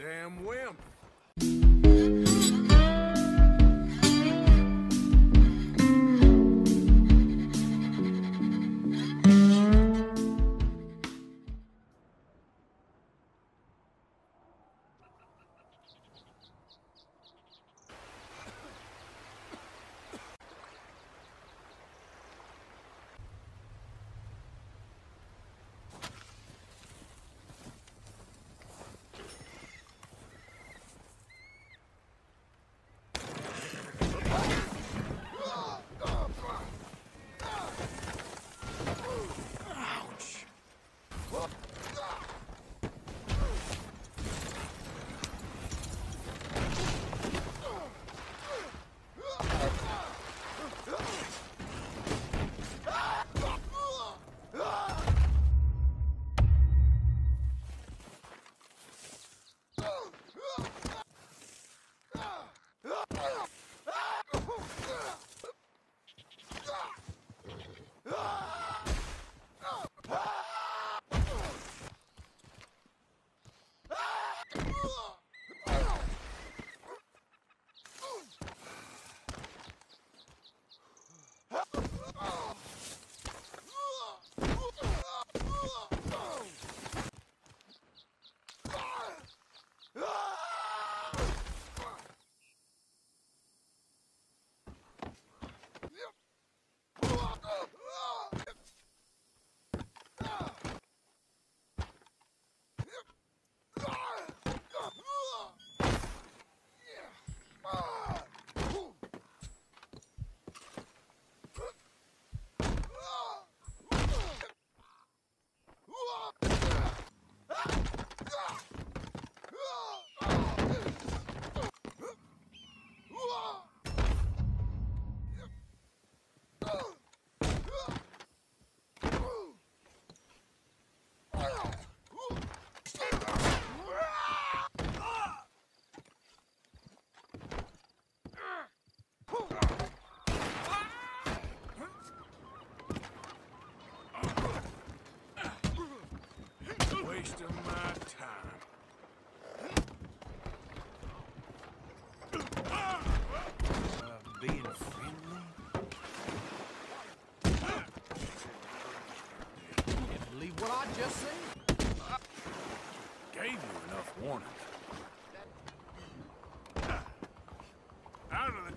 damn way.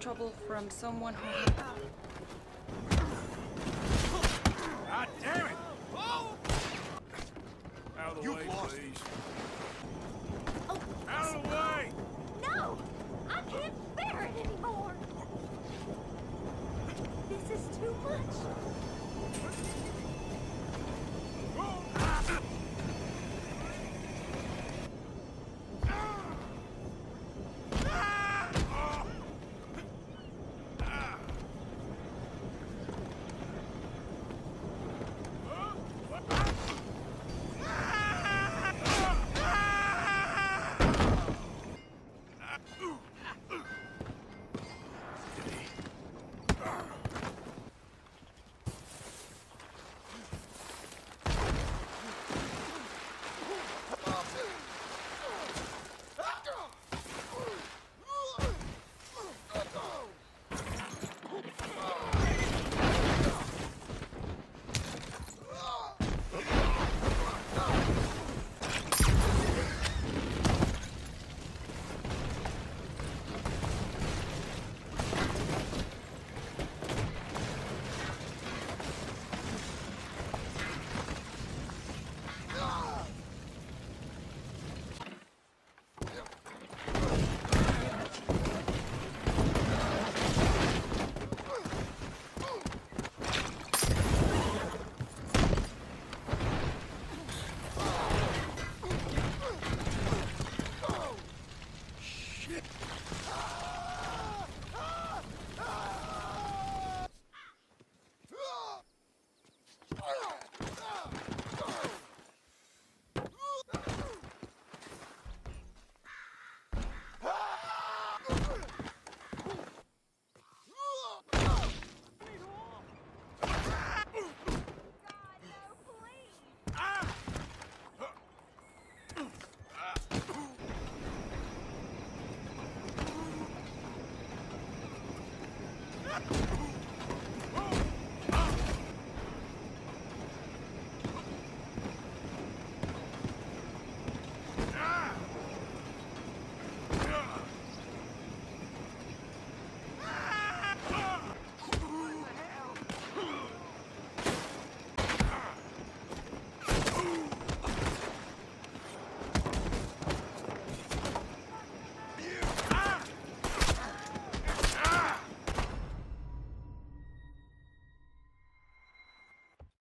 trouble from someone who...